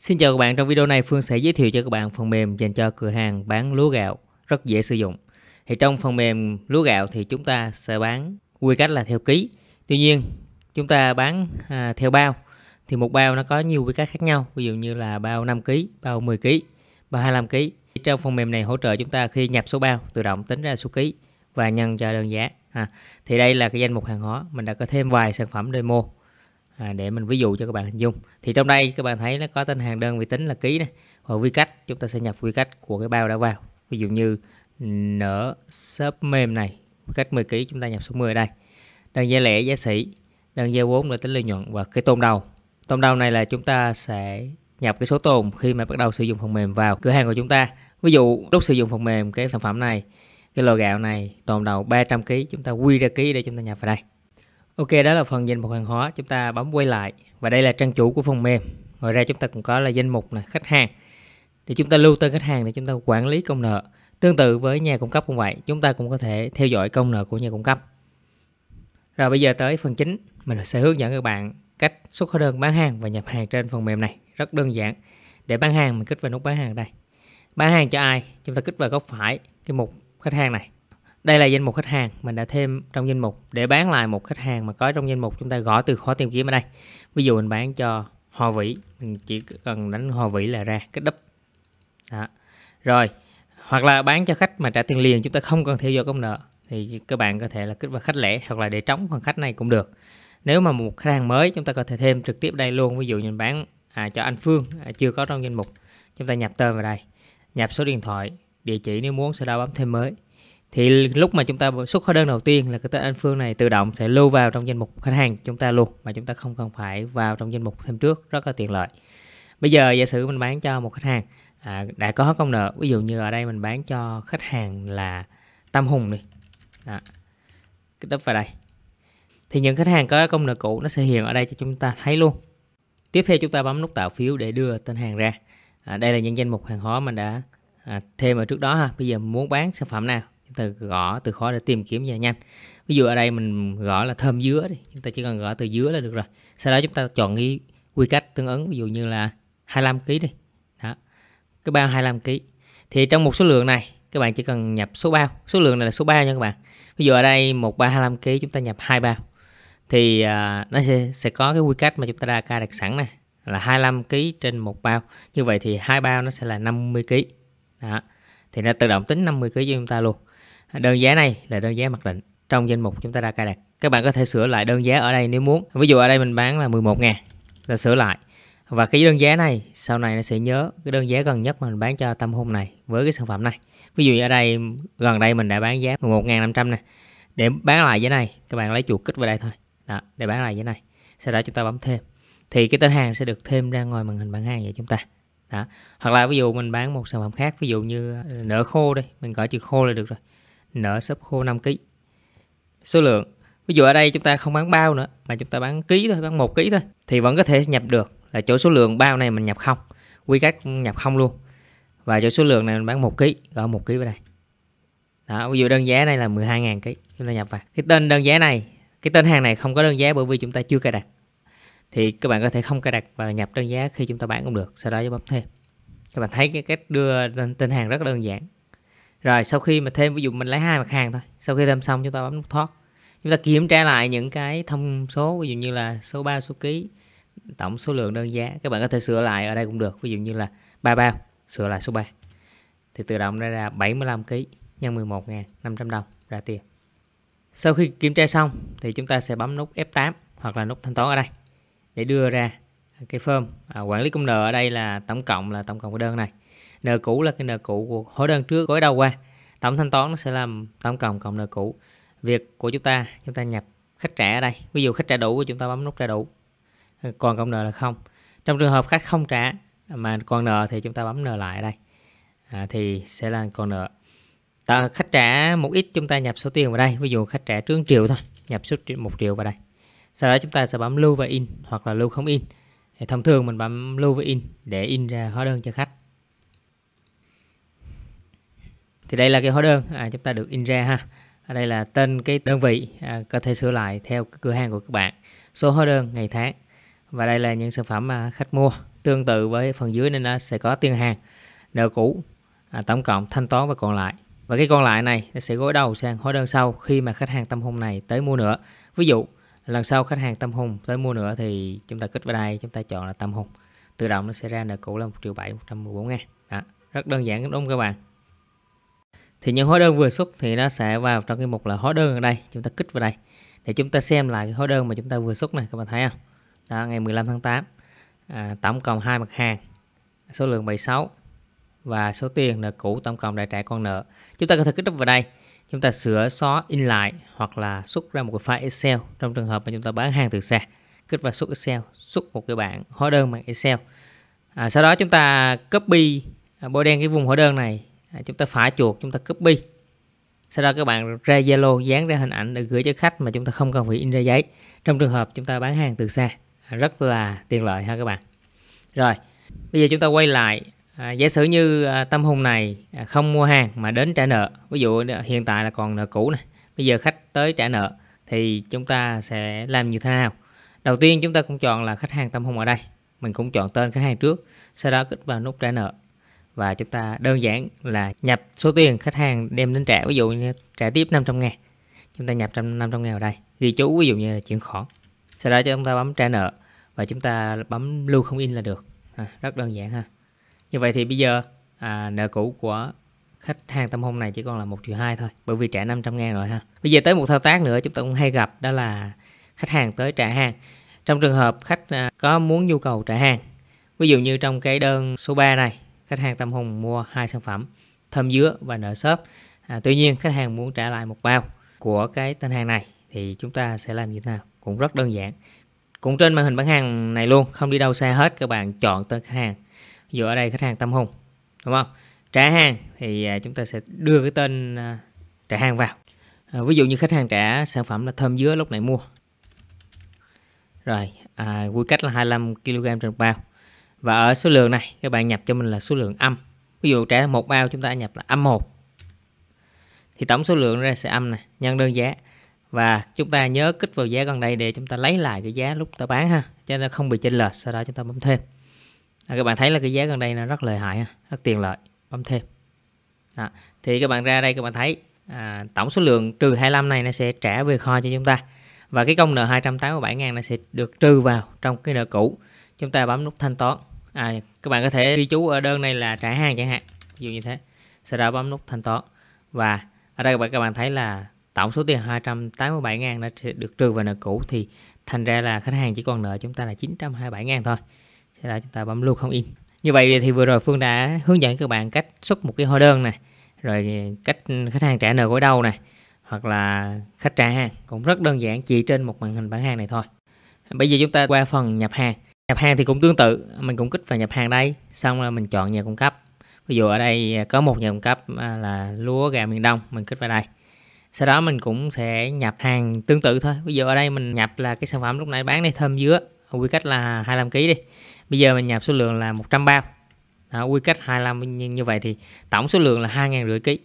Xin chào các bạn, trong video này Phương sẽ giới thiệu cho các bạn phần mềm dành cho cửa hàng bán lúa gạo rất dễ sử dụng. Thì trong phần mềm lúa gạo thì chúng ta sẽ bán quy cách là theo ký. Tuy nhiên, chúng ta bán à, theo bao thì một bao nó có nhiều quy cách khác nhau, ví dụ như là bao 5 kg, bao 10 kg, bao 25 kg. Trong phần mềm này hỗ trợ chúng ta khi nhập số bao tự động tính ra số ký và nhân cho đơn giá. À, thì đây là cái danh mục hàng hóa, mình đã có thêm vài sản phẩm demo à, để mình ví dụ cho các bạn hình dung. Thì trong đây các bạn thấy nó có tên hàng đơn vi tính là ký này và quy cách. Chúng ta sẽ nhập quy cách của cái bao đã vào. Ví dụ như nở shop mềm này quy cách 10 ký, chúng ta nhập số 10 đây. Đơn giá lẻ giá sỉ đơn giá vốn là tính lợi nhuận và cái tôm đầu. Tôm đầu này là chúng ta sẽ nhập cái số tồn khi mà bắt đầu sử dụng phần mềm vào cửa hàng của chúng ta. Ví dụ lúc sử dụng phần mềm cái sản phẩm này cái lò gạo này tồn đầu 300 kg chúng ta quy ra ký để chúng ta nhập vào đây. Ok, đó là phần danh mục hàng hóa. Chúng ta bấm quay lại. Và đây là trang chủ của phần mềm. Ngoài ra chúng ta cũng có là danh mục là khách hàng. Thì chúng ta lưu tên khách hàng để chúng ta quản lý công nợ. Tương tự với nhà cung cấp cũng vậy. Chúng ta cũng có thể theo dõi công nợ của nhà cung cấp. Rồi bây giờ tới phần chính. Mình sẽ hướng dẫn các bạn cách xuất hóa đơn bán hàng và nhập hàng trên phần mềm này. Rất đơn giản. Để bán hàng, mình kích vào nút bán hàng đây. Bán hàng cho ai? Chúng ta kích vào góc phải cái mục khách hàng này đây là danh mục khách hàng mình đã thêm trong danh mục để bán lại một khách hàng mà có trong danh mục chúng ta gõ từ khóa tìm kiếm ở đây. Ví dụ mình bán cho hòa vĩ mình chỉ cần đánh hòa vĩ là ra kết đúp. Đó. rồi hoặc là bán cho khách mà trả tiền liền chúng ta không cần theo dõi công nợ thì các bạn có thể là kích vào khách lẻ hoặc là để trống phần khách này cũng được. Nếu mà một khách hàng mới chúng ta có thể thêm trực tiếp đây luôn ví dụ như bán à, cho anh Phương à, chưa có trong danh mục chúng ta nhập tên vào đây. Nhập số điện thoại địa chỉ nếu muốn sau đó bấm thêm mới thì lúc mà chúng ta xuất hóa đơn đầu tiên là cái tên anh Phương này tự động sẽ lưu vào trong danh mục khách hàng chúng ta luôn mà chúng ta không cần phải vào trong danh mục thêm trước rất là tiện lợi. Bây giờ giả sử mình bán cho một khách hàng à, đã có công nợ ví dụ như ở đây mình bán cho khách hàng là tam Hùng đi. Đó. cái tấp vào đây. Thì những khách hàng có công nợ cũ nó sẽ hiện ở đây cho chúng ta thấy luôn. Tiếp theo chúng ta bấm nút tạo phiếu để đưa tên hàng ra. À, đây là những danh mục hàng hóa mình đã à, thêm ở trước đó ha. Bây giờ muốn bán sản phẩm nào? Chúng ta gõ từ khóa để tìm kiếm ra nhanh. Ví dụ ở đây mình gõ là thơm dứa đi chúng ta chỉ cần gõ từ dứa là được rồi. Sau đó chúng ta chọn cái quy cách tương ứng ví dụ như là 25 kg đi. Đó cái bao 25 kg thì trong một số lượng này các bạn chỉ cần nhập số bao. Số lượng này là số bao nha các bạn. Ví dụ ở đây một bao 25 kg chúng ta nhập hai bao. Thì uh, nó sẽ sẽ có cái quy cách mà chúng ta đã cài đặt sẵn này là 25 kg trên một bao. Như vậy thì hai bao nó sẽ là 50 kg đó thì nó tự động tính 50 kg cho chúng ta luôn đơn giá này là đơn giá mặc định trong danh mục chúng ta đã cài đặt. Các bạn có thể sửa lại đơn giá ở đây nếu muốn. Ví dụ ở đây mình bán là 11 ngàn là sửa lại. Và cái đơn giá này sau này nó sẽ nhớ cái đơn giá gần nhất mà mình bán cho tâm hôn này với cái sản phẩm này. Ví dụ ở đây gần đây mình đã bán giá 11.500 này để bán lại giá này các bạn lấy chuột kích vào đây thôi. Đó, để bán lại giá này. Sau đó chúng ta bấm thêm. Thì cái tên hàng sẽ được thêm ra ngoài màn hình bán hàng vậy chúng ta. Đó. hoặc là ví dụ mình bán một sản phẩm khác ví dụ như ờ, nợ khô đây mình gọi chữ khô là được rồi nở sấp khô 5 kg số lượng, ví dụ ở đây chúng ta không bán bao nữa, mà chúng ta bán ký thôi, bán một ký thôi, thì vẫn có thể nhập được. Là chỗ số lượng bao này mình nhập không, quy cách nhập không luôn. Và chỗ số lượng này mình bán một ký gọi một ký vào đây. Đó, ví dụ đơn giá này là 12.000 ký, chúng ta nhập vào. Cái tên đơn giá này, cái tên hàng này không có đơn giá bởi vì chúng ta chưa cài đặt. Thì các bạn có thể không cài đặt và nhập đơn giá khi chúng ta bán cũng được, sau đó bấm thêm. Các bạn thấy cái cách đưa tên hàng rất đơn giản rồi sau khi mà thêm ví dụ mình lấy hai mặt hàng thôi sau khi thêm xong chúng ta bấm nút thoát. Chúng ta kiểm tra lại những cái thông số ví dụ như là số bao số ký tổng số lượng đơn giá. Các bạn có thể sửa lại ở đây cũng được ví dụ như là ba bao sửa lại số 3 thì tự động ra ra 75 kg nhân 11.500 đồng ra tiền. Sau khi kiểm tra xong thì chúng ta sẽ bấm nút F8 hoặc là nút thanh toán ở đây để đưa ra cái form. À, quản lý công nợ ở đây là tổng cộng là tổng cộng cái đơn này nợ cũ là cái nợ cũ của hóa đơn trước gói đầu qua. Tổng thanh toán nó sẽ làm tổng cộng cộng nợ cũ. Việc của chúng ta chúng ta nhập khách trả ở đây. Ví dụ khách trả đủ chúng ta bấm nút trả đủ. Còn cộng nợ là không. Trong trường hợp khách không trả mà còn nợ thì chúng ta bấm nợ lại ở đây. À, thì sẽ là còn nợ. Tờ khách trả một ít chúng ta nhập số tiền vào đây. Ví dụ khách trả trước triệu thôi nhập số một triệu vào đây. Sau đó chúng ta sẽ bấm lưu và in hoặc là lưu không in. Thông thường mình bấm lưu và in để in ra hóa đơn cho khách. Thì đây là cái hóa đơn. À, chúng ta được in ra ha. Ở đây là tên cái đơn vị à, có thể sửa lại theo cái cửa hàng của các bạn. Số hóa đơn ngày tháng. Và đây là những sản phẩm mà khách mua tương tự với phần dưới nên nó sẽ có tiền hàng nợ cũ à, tổng cộng thanh toán và còn lại. Và cái còn lại này nó sẽ gối đầu sang hóa đơn sau khi mà khách hàng tâm hùng này tới mua nữa. Ví dụ lần sau khách hàng tâm hùng tới mua nữa thì chúng ta kích vào đây chúng ta chọn là tâm hùng tự động nó sẽ ra nợ cũ là một triệu 7 114 ngàn. Rất đơn giản đúng không các bạn? Thì những hóa đơn vừa xuất thì nó sẽ vào trong cái mục là hóa đơn ở đây. Chúng ta kích vào đây. Để chúng ta xem lại cái hóa đơn mà chúng ta vừa xuất này các bạn thấy không? Đó ngày 15 tháng 8 à, tổng cộng hai mặt hàng. Số lượng 76 và số tiền nợ cũ tổng cộng đã trả con nợ. Chúng ta có thể kích vào đây. Chúng ta sửa xóa in lại hoặc là xuất ra một cái file Excel trong trường hợp mà chúng ta bán hàng từ xa. Kích vào xuất Excel xuất một cái bảng hóa đơn bằng Excel. À, sau đó chúng ta copy à, bôi đen cái vùng hóa đơn này à, chúng ta phải chuột chúng ta copy. Sau đó các bạn ra Zalo dán ra hình ảnh để gửi cho khách mà chúng ta không cần phải in ra giấy. Trong trường hợp chúng ta bán hàng từ xa à, rất là tiện lợi ha các bạn. Rồi bây giờ chúng ta quay lại. À, giả sử như à, tâm hùng này à, không mua hàng mà đến trả nợ. Ví dụ à, hiện tại là còn nợ cũ này. Bây giờ khách tới trả nợ thì chúng ta sẽ làm như thế nào? Đầu tiên chúng ta cũng chọn là khách hàng tâm hùng ở đây. Mình cũng chọn tên khách hàng trước sau đó kích vào nút trả nợ và chúng ta đơn giản là nhập số tiền khách hàng đem đến trả ví dụ như trả tiếp 500 ngàn. Chúng ta nhập 500 ngàn vào đây ghi chú ví dụ như là chuyển khoản. Sau đó chúng ta bấm trả nợ và chúng ta bấm lưu không in là được. À, rất đơn giản ha. Như vậy thì bây giờ à, nợ cũ của khách hàng tâm hồn này chỉ còn là một triệu hai thôi bởi vì trả 500 ngàn rồi ha. Bây giờ tới một thao tác nữa chúng ta cũng hay gặp đó là khách hàng tới trả hàng. Trong trường hợp khách à, có muốn nhu cầu trả hàng ví dụ như trong cái đơn số 3 này khách hàng tâm hùng mua hai sản phẩm thơm dứa và nợ xốp. à, tuy nhiên khách hàng muốn trả lại một bao của cái tên hàng này thì chúng ta sẽ làm như thế nào? Cũng rất đơn giản. Cũng trên màn hình bán hàng này luôn không đi đâu xa hết các bạn chọn tên khách hàng. Ví dụ ở đây khách hàng tâm hùng đúng không? Trả hàng thì à, chúng ta sẽ đưa cái tên à, trả hàng vào. À, ví dụ như khách hàng trả sản phẩm là thơm dứa lúc này mua. Rồi à, quy cách là 25 kg trên bao và ở số lượng này các bạn nhập cho mình là số lượng âm. Ví dụ trả một bao chúng ta nhập là âm 1 thì tổng số lượng ra sẽ âm này nhân đơn giá. Và chúng ta nhớ kích vào giá gần đây để chúng ta lấy lại cái giá lúc ta bán ha cho nó không bị chênh lệch sau đó chúng ta bấm thêm. À, các bạn thấy là cái giá gần đây nó rất lợi hại ha rất tiền lợi bấm thêm. Đó. thì các bạn ra đây các bạn thấy à, tổng số lượng trừ 25 này nó sẽ trả về kho cho chúng ta. Và cái công nợ 287 ngàn nó sẽ được trừ vào trong cái nợ cũ. Chúng ta bấm nút thanh toán à, các bạn có thể ghi chú ở đơn này là trả hàng chẳng hạn. Ví dụ như thế. Sau đó bấm nút thanh toán. Và ở đây các bạn các bạn thấy là tổng số tiền 287 ngàn đã được trừ vào nợ cũ. Thì thành ra là khách hàng chỉ còn nợ chúng ta là 927 ngàn thôi. Sau đó chúng ta bấm lưu không in. Như vậy thì vừa rồi Phương đã hướng dẫn các bạn cách xuất một cái hóa đơn này. Rồi cách khách hàng trả nợ gối đâu này. Hoặc là khách trả hàng. Cũng rất đơn giản chỉ trên một màn hình bán hàng này thôi. Bây giờ chúng ta qua phần nhập hàng nhập hàng thì cũng tương tự mình cũng kích vào nhập hàng đây xong là mình chọn nhà cung cấp. Ví dụ ở đây có một nhà cung cấp à, là lúa gà miền đông mình kích vào đây. Sau đó mình cũng sẽ nhập hàng tương tự thôi. Ví dụ ở đây mình nhập là cái sản phẩm lúc nãy bán đây thơm dứa quy cách là 25 kg đi. Bây giờ mình nhập số lượng là 100 bao. Đó, quy cách 25 như, như vậy thì tổng số lượng là hai ngàn rưỡi ký.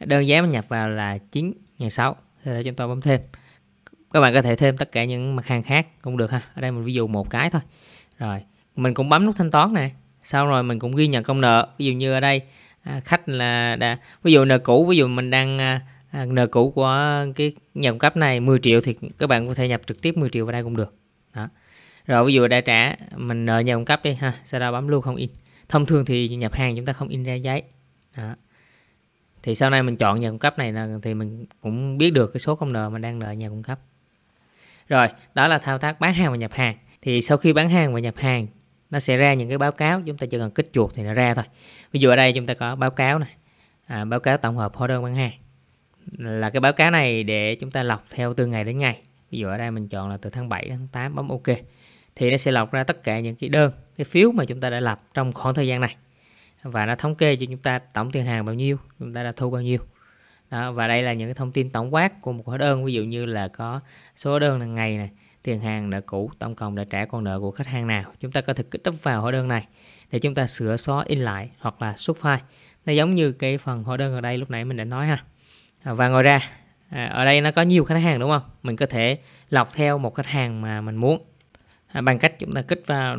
Đơn giá mình nhập vào là 9 ngàn sáu sau đó chúng ta bấm thêm. Các bạn có thể thêm tất cả những mặt hàng khác cũng được ha. Ở đây mình ví dụ một cái thôi rồi mình cũng bấm nút thanh toán này sau rồi mình cũng ghi nhận công nợ. Ví dụ như ở đây à, khách là đã ví dụ nợ cũ ví dụ mình đang à, à nợ cũ của cái nhà cung cấp này 10 triệu thì các bạn có thể nhập trực tiếp 10 triệu vào đây cũng được. Đó. Rồi ví dụ đã trả mình nợ nhà cung cấp đi ha sau đó bấm lưu không in. Thông thường thì nhập hàng chúng ta không in ra giấy. Đó. thì sau này mình chọn nhà cung cấp này là thì mình cũng biết được cái số công nợ mình đang nợ nhà cung cấp. Rồi đó là thao tác bán hàng và nhập hàng thì sau khi bán hàng và nhập hàng nó sẽ ra những cái báo cáo chúng ta chỉ cần kích chuột thì nó ra thôi. Ví dụ ở đây chúng ta có báo cáo này à, báo cáo tổng hợp hóa đơn bán hàng. Là cái báo cáo này để chúng ta lọc theo từ ngày đến ngày. Ví dụ ở đây mình chọn là từ tháng 7 đến tháng 8 bấm ok. Thì nó sẽ lọc ra tất cả những cái đơn cái phiếu mà chúng ta đã lập trong khoảng thời gian này. Và nó thống kê cho chúng ta tổng tiền hàng bao nhiêu chúng ta đã thu bao nhiêu. Đó, và đây là những cái thông tin tổng quát của một hóa đơn. Ví dụ như là có số đơn là ngày này tiền hàng nợ cũ, tổng cộng đã trả con nợ của khách hàng nào? Chúng ta có thể kích đắp vào hóa đơn này để chúng ta sửa xóa, in lại hoặc là xuất file. Nó giống như cái phần hóa đơn ở đây, lúc nãy mình đã nói ha. À, và ngoài ra à, ở đây nó có nhiều khách hàng, đúng không? Mình có thể lọc theo một khách hàng mà mình muốn. À, bằng cách chúng ta kích vào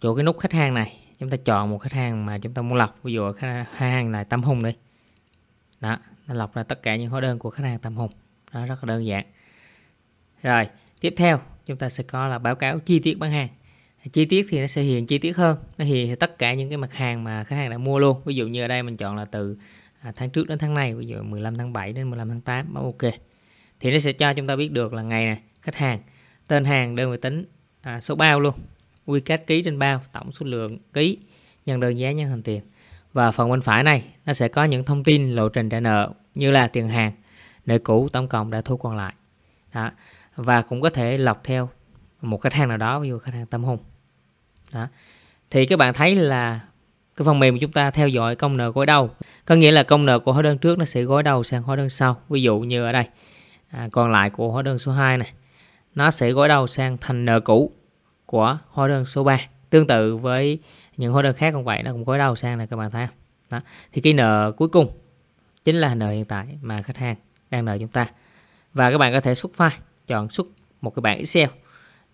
chỗ cái nút khách hàng này. Chúng ta chọn một khách hàng mà chúng ta muốn lọc. Ví dụ khách hàng là Tâm Hùng đi. Đó, nó lọc ra tất cả những hóa đơn của khách hàng Tâm Hùng. Đó, rất là đơn giản. Rồi, tiếp theo chúng ta sẽ có là báo cáo chi tiết bán hàng. Chi tiết thì nó sẽ hiện chi tiết hơn. Nó hiện tất cả những cái mặt hàng mà khách hàng đã mua luôn. Ví dụ như ở đây mình chọn là từ à, tháng trước đến tháng này ví dụ 15 tháng 7 đến 15 tháng 8 bấm ok. Thì nó sẽ cho chúng ta biết được là ngày này khách hàng tên hàng đơn vị tính à, số bao luôn. Quy cách ký trên bao tổng số lượng ký nhân đơn giá nhân thành tiền. Và phần bên phải này nó sẽ có những thông tin lộ trình trả nợ như là tiền hàng nợ cũ tổng cộng đã thu còn lại. Đó và cũng có thể lọc theo một khách hàng nào đó ví dụ khách hàng tâm hồn, đó. thì các bạn thấy là cái phần mềm của chúng ta theo dõi công nợ gối đầu. Có nghĩa là công nợ của hóa đơn trước nó sẽ gối đầu sang hóa đơn sau. Ví dụ như ở đây. À, còn lại của hóa đơn số 2 này. Nó sẽ gối đầu sang thành nợ cũ của hóa đơn số 3 tương tự với những hóa đơn khác cũng vậy nó cũng gối đầu sang này các bạn thấy không? Đó. thì cái nợ cuối cùng chính là nợ hiện tại mà khách hàng đang nợ chúng ta. Và các bạn có thể xuất file chọn xuất một cái bảng Excel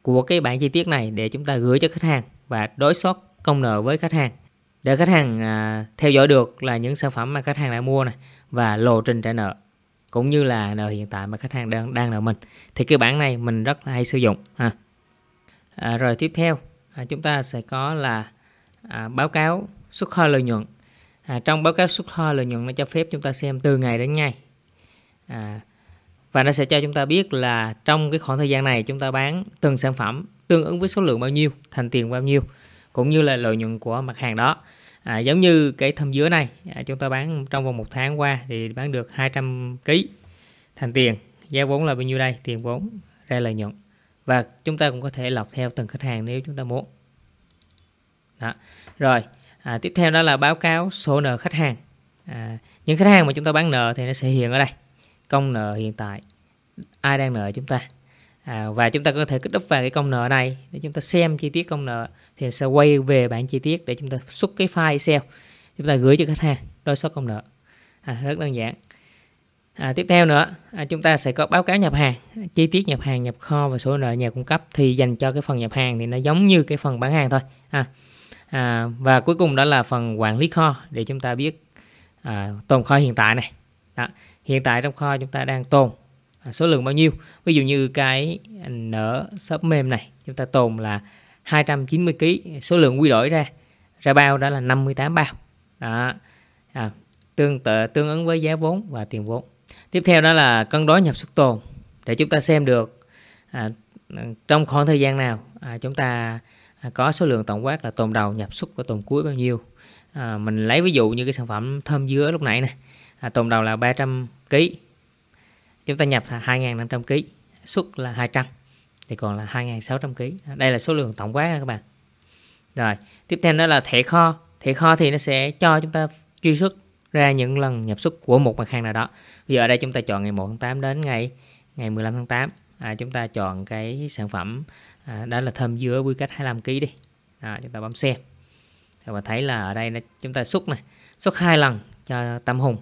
của cái bảng chi tiết này để chúng ta gửi cho khách hàng và đối soát công nợ với khách hàng. Để khách hàng à, theo dõi được là những sản phẩm mà khách hàng đã mua này và lộ trình trả nợ cũng như là nợ hiện tại mà khách hàng đang đang nợ mình thì cái bảng này mình rất là hay sử dụng ha. À, rồi tiếp theo à, chúng ta sẽ có là à, báo cáo xuất kho lợi nhuận. À, trong báo cáo xuất kho lợi nhuận nó cho phép chúng ta xem từ ngày đến ngày. À, và nó sẽ cho chúng ta biết là trong cái khoảng thời gian này chúng ta bán từng sản phẩm tương ứng với số lượng bao nhiêu thành tiền bao nhiêu cũng như là lợi nhuận của mặt hàng đó. À, giống như cái thâm dứa này à, chúng ta bán trong vòng một tháng qua thì bán được 200 kg thành tiền. Giá vốn là bao nhiêu đây? Tiền vốn ra lợi nhuận. Và chúng ta cũng có thể lọc theo từng khách hàng nếu chúng ta muốn. Đó. rồi à, tiếp theo đó là báo cáo số nợ khách hàng. À, những khách hàng mà chúng ta bán nợ thì nó sẽ hiện ở đây công nợ hiện tại. Ai đang nợ chúng ta? À, và chúng ta có thể kích đúp vào cái công nợ này để chúng ta xem chi tiết công nợ thì sẽ quay về bảng chi tiết để chúng ta xuất cái file Excel. Chúng ta gửi cho khách hàng đối số công nợ. À, rất đơn giản. À, tiếp theo nữa à, chúng ta sẽ có báo cáo nhập hàng chi tiết nhập hàng nhập kho và số nợ nhà cung cấp. Thì dành cho cái phần nhập hàng thì nó giống như cái phần bán hàng thôi. À, à, và cuối cùng đó là phần quản lý kho để chúng ta biết à, tồn kho hiện tại này. Đó hiện tại trong kho chúng ta đang tồn à, số lượng bao nhiêu? Ví dụ như cái nở shop mềm này chúng ta tồn là 290 kg số lượng quy đổi ra ra bao đó là 58 bao. Đó à, tương tự tương ứng với giá vốn và tiền vốn. Tiếp theo đó là cân đối nhập xuất tồn. Để chúng ta xem được à, trong khoảng thời gian nào à, chúng ta à, có số lượng tổng quát là tồn đầu nhập xuất và tồn cuối bao nhiêu. À, mình lấy ví dụ như cái sản phẩm thơm dứa lúc nãy này à, tồn đầu là 300 kg chúng ta nhập là 2.500 kg xuất là 200 thì còn là 2.600 kg à, đây là số lượng tổng quát các bạn. Rồi tiếp theo đó là thẻ kho. Thẻ kho thì nó sẽ cho chúng ta truy xuất ra những lần nhập xuất của một mặt hàng nào đó. Bây giờ ở đây chúng ta chọn ngày 1 tháng 8 đến ngày ngày 15 tháng 8 à, chúng ta chọn cái sản phẩm à, đó là thơm dứa quy cách 25 kg đi. À, chúng ta bấm xem. Các bạn thấy là ở đây nó, chúng ta xuất này xuất hai lần cho tâm hùng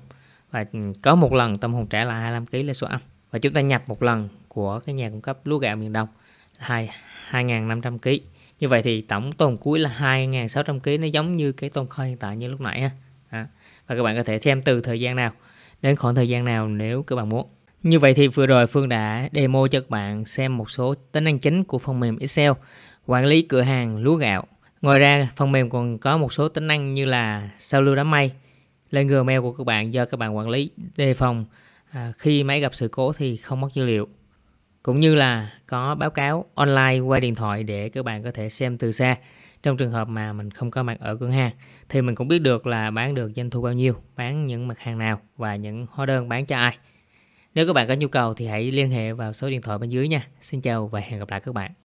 và có một lần tâm hồn trẻ là 25 kg là số âm. Và chúng ta nhập một lần của cái nhà cung cấp lúa gạo miền Đông 2 2.500 kg như vậy thì tổng tồn cuối là 2.600 kg nó giống như cái tồn kho hiện tại như lúc nãy ha à. và các bạn có thể thêm từ thời gian nào đến khoảng thời gian nào nếu các bạn muốn. Như vậy thì vừa rồi Phương đã demo cho các bạn xem một số tính năng chính của phần mềm Excel quản lý cửa hàng lúa gạo. Ngoài ra phần mềm còn có một số tính năng như là sao lưu đám mây lên Gmail của các bạn do các bạn quản lý đề phòng à, khi máy gặp sự cố thì không mất dữ liệu. Cũng như là có báo cáo online qua điện thoại để các bạn có thể xem từ xa. Trong trường hợp mà mình không có mặt ở cửa hàng thì mình cũng biết được là bán được doanh thu bao nhiêu bán những mặt hàng nào và những hóa đơn bán cho ai. Nếu các bạn có nhu cầu thì hãy liên hệ vào số điện thoại bên dưới nha. Xin chào và hẹn gặp lại các bạn.